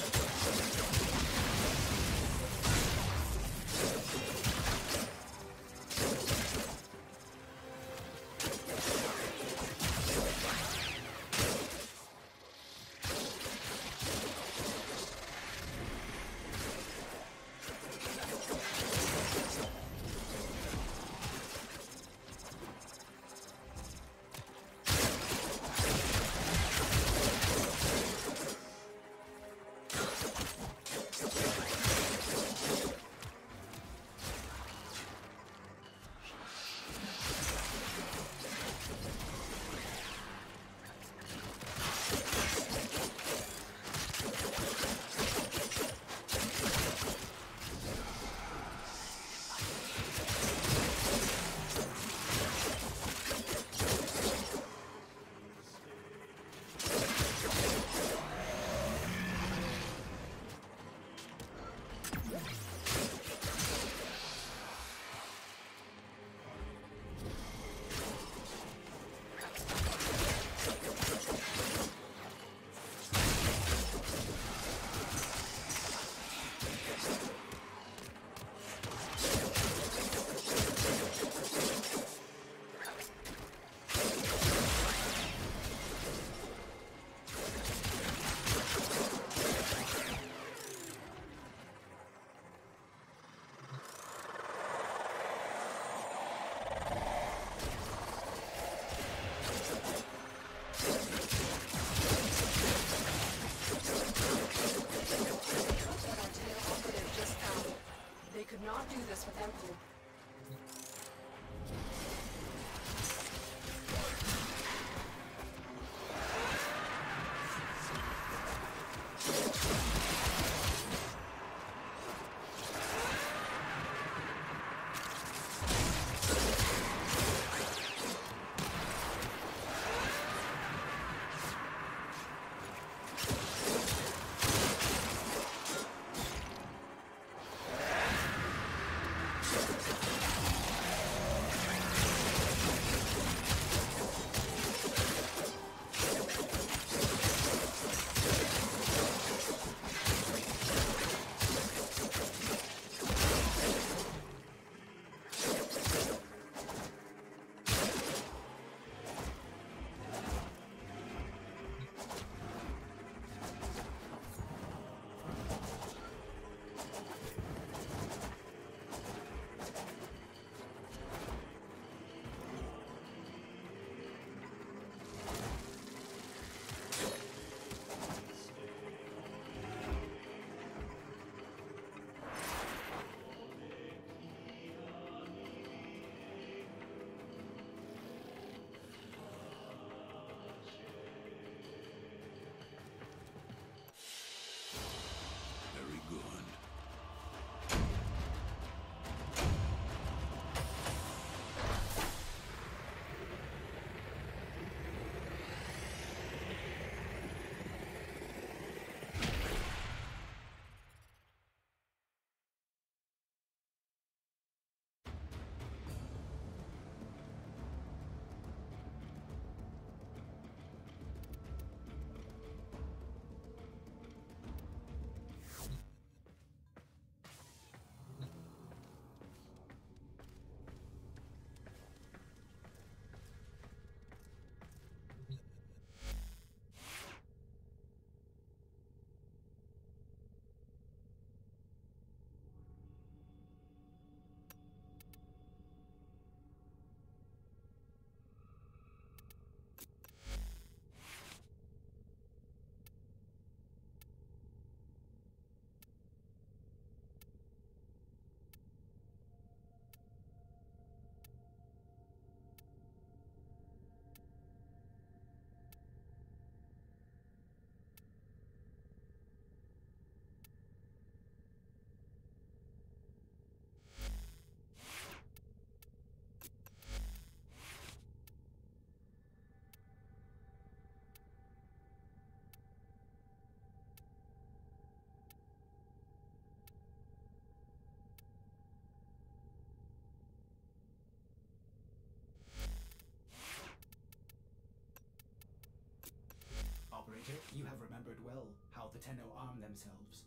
Let's go. Remembered well how the Tenno arm themselves.